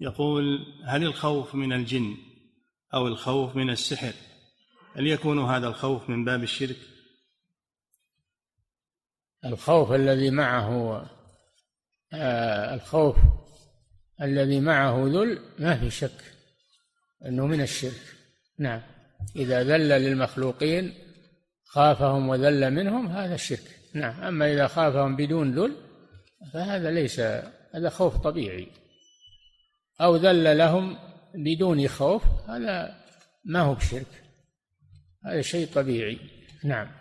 يقول هل الخوف من الجن أو الخوف من السحر؟ هل يكون هذا الخوف من باب الشرك؟ الخوف الذي معه آه الخوف الذي معه ذل ما في شك إنه من الشرك. نعم. إذا ذل للمخلوقين خافهم وذل منهم هذا الشرك. نعم. أما إذا خافهم بدون ذل فهذا ليس هذا خوف طبيعي. أو ذل لهم بدون خوف هذا ما هو بشرك هذا شيء طبيعي. نعم.